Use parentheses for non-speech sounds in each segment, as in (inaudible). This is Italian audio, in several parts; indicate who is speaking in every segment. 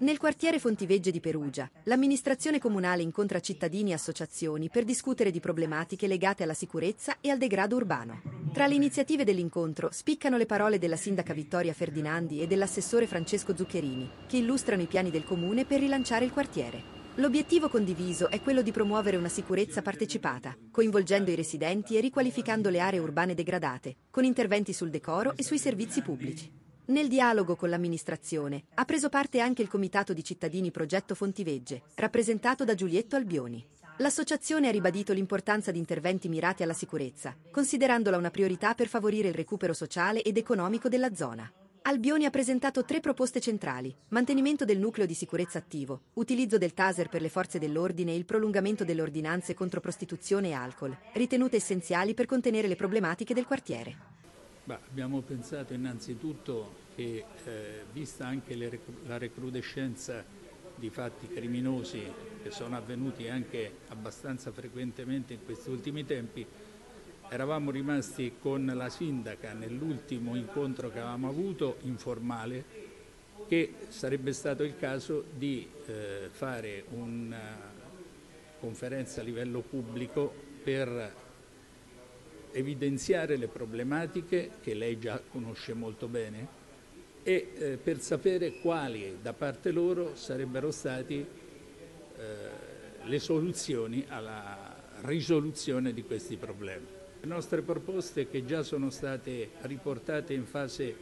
Speaker 1: Nel quartiere Fontivegge di Perugia, l'amministrazione comunale incontra cittadini e associazioni per discutere di problematiche legate alla sicurezza e al degrado urbano. Tra le iniziative dell'incontro spiccano le parole della sindaca Vittoria Ferdinandi e dell'assessore Francesco Zuccherini, che illustrano i piani del comune per rilanciare il quartiere. L'obiettivo condiviso è quello di promuovere una sicurezza partecipata, coinvolgendo i residenti e riqualificando le aree urbane degradate, con interventi sul decoro e sui servizi pubblici. Nel dialogo con l'amministrazione ha preso parte anche il Comitato di cittadini Progetto Fontivegge, rappresentato da Giulietto Albioni. L'associazione ha ribadito l'importanza di interventi mirati alla sicurezza, considerandola una priorità per favorire il recupero sociale ed economico della zona. Albioni ha presentato tre proposte centrali, mantenimento del nucleo di sicurezza attivo, utilizzo del taser per le forze dell'ordine e il prolungamento delle ordinanze contro prostituzione e alcol, ritenute essenziali per contenere le problematiche del quartiere.
Speaker 2: Bah, abbiamo pensato innanzitutto che, eh, vista anche le, la recrudescenza di fatti criminosi che sono avvenuti anche abbastanza frequentemente in questi ultimi tempi, eravamo rimasti con la sindaca nell'ultimo incontro che avevamo avuto, informale, che sarebbe stato il caso di eh, fare una conferenza a livello pubblico per evidenziare le problematiche che lei già conosce molto bene e eh, per sapere quali da parte loro sarebbero state eh, le soluzioni alla risoluzione di questi problemi. Le nostre proposte che già sono state riportate in fase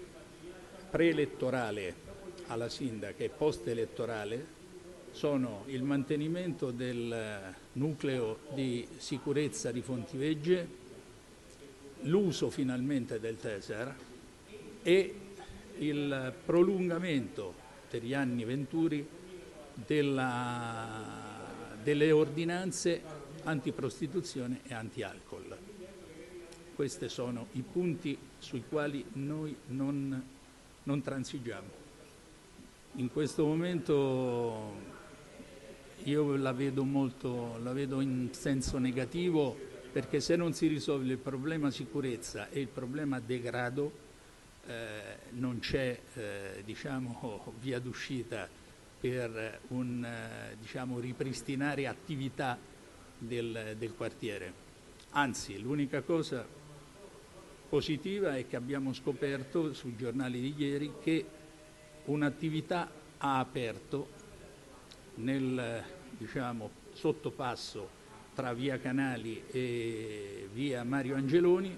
Speaker 2: preelettorale alla sindaca e post-elettorale sono il mantenimento del nucleo di sicurezza di Fontivegge, l'uso finalmente del Taser e il prolungamento per gli anni venturi della, delle ordinanze antiprostituzione e anti-alcol. Questi sono i punti sui quali noi non, non transigiamo. In questo momento io la vedo, molto, la vedo in senso negativo perché se non si risolve il problema sicurezza e il problema degrado eh, non c'è eh, diciamo, (laughs) via d'uscita per un, eh, diciamo, ripristinare attività del, del quartiere. Anzi, l'unica cosa positiva è che abbiamo scoperto sui giornali di ieri che un'attività ha aperto nel diciamo, sottopasso tra via Canali e via Mario Angeloni.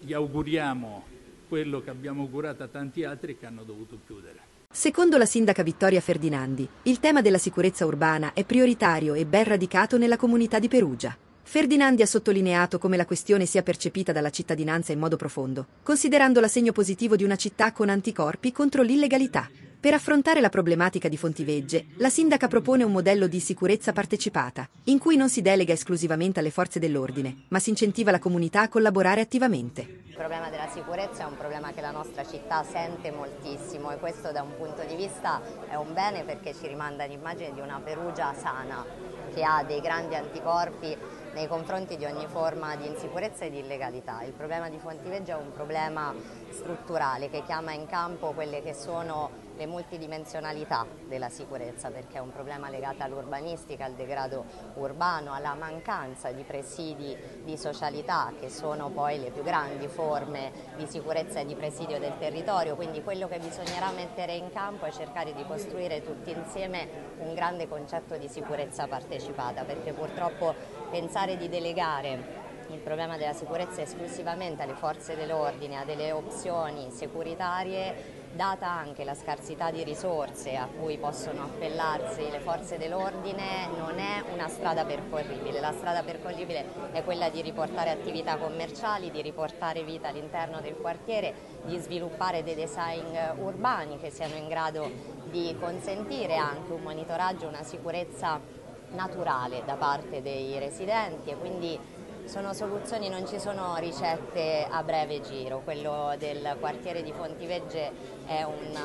Speaker 2: Gli auguriamo quello che abbiamo augurato a tanti altri che hanno dovuto chiudere.
Speaker 1: Secondo la sindaca Vittoria Ferdinandi, il tema della sicurezza urbana è prioritario e ben radicato nella comunità di Perugia. Ferdinandi ha sottolineato come la questione sia percepita dalla cittadinanza in modo profondo, considerandola segno positivo di una città con anticorpi contro l'illegalità. Per affrontare la problematica di Fontivegge, la sindaca propone un modello di sicurezza partecipata, in cui non si delega esclusivamente alle forze dell'ordine, ma si incentiva la comunità a collaborare attivamente.
Speaker 3: Il problema della sicurezza è un problema che la nostra città sente moltissimo e questo da un punto di vista è un bene perché ci rimanda l'immagine di una Perugia sana, che ha dei grandi anticorpi nei confronti di ogni forma di insicurezza e di illegalità. Il problema di Fontiveggia è un problema strutturale che chiama in campo quelle che sono le multidimensionalità della sicurezza perché è un problema legato all'urbanistica, al degrado urbano, alla mancanza di presidi di socialità che sono poi le più grandi forme di sicurezza e di presidio del territorio, quindi quello che bisognerà mettere in campo è cercare di costruire tutti insieme un grande concetto di sicurezza partecipata perché purtroppo pensare di delegare il problema della sicurezza esclusivamente alle forze dell'ordine, a delle opzioni securitarie, data anche la scarsità di risorse a cui possono appellarsi le forze dell'ordine, non è una strada percorribile. La strada percorribile è quella di riportare attività commerciali, di riportare vita all'interno del quartiere, di sviluppare dei design urbani che siano in grado di consentire anche un monitoraggio, una sicurezza naturale da parte dei residenti e quindi sono soluzioni, non ci sono ricette a breve giro, quello del quartiere di Fontivegge è un,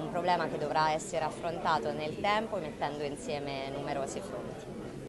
Speaker 3: un problema che dovrà essere affrontato nel tempo mettendo insieme numerosi fronti.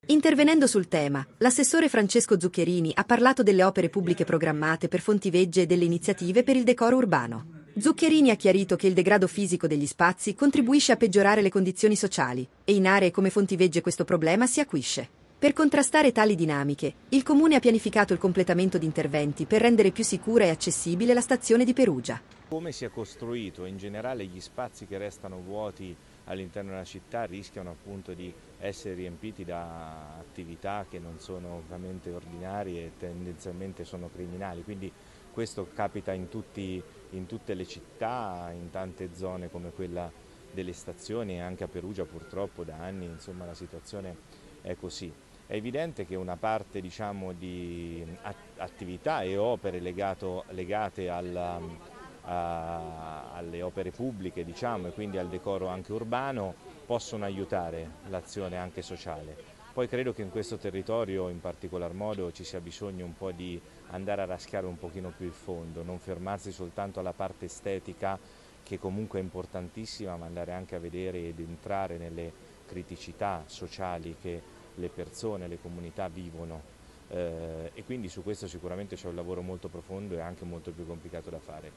Speaker 1: Intervenendo sul tema, l'assessore Francesco Zuccherini ha parlato delle opere pubbliche programmate per Fontivegge e delle iniziative per il decoro urbano. Zuccherini ha chiarito che il degrado fisico degli spazi contribuisce a peggiorare le condizioni sociali e in aree come Fontivegge questo problema si acuisce. Per contrastare tali dinamiche, il Comune ha pianificato il completamento di interventi per rendere più sicura e accessibile la stazione di Perugia.
Speaker 4: Come si è costruito in generale gli spazi che restano vuoti all'interno della città rischiano appunto di essere riempiti da attività che non sono ovviamente ordinarie e tendenzialmente sono criminali, quindi questo capita in, tutti, in tutte le città, in tante zone come quella delle stazioni e anche a Perugia purtroppo da anni insomma, la situazione è così. È evidente che una parte diciamo, di attività e opere legato, legate alla, a, alle opere pubbliche diciamo, e quindi al decoro anche urbano possono aiutare l'azione anche sociale. Poi credo che in questo territorio in particolar modo ci sia bisogno un po' di andare a raschiare un pochino più il fondo, non fermarsi soltanto alla parte estetica che comunque è importantissima, ma andare anche a vedere ed entrare nelle criticità sociali che le persone, le comunità vivono eh, e quindi su questo sicuramente c'è un lavoro molto profondo e anche molto più complicato da fare.